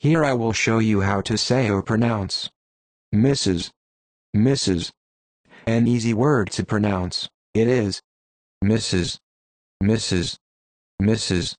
Here I will show you how to say or pronounce. Mrs. Mrs. An easy word to pronounce. It is Mrs. Mrs. Mrs.